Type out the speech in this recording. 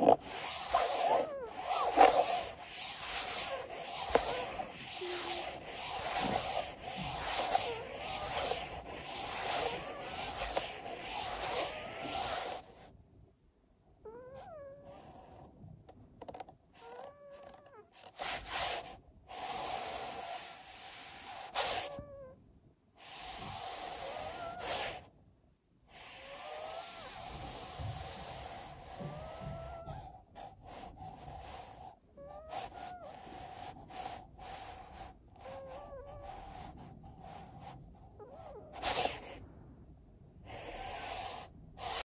Yeah.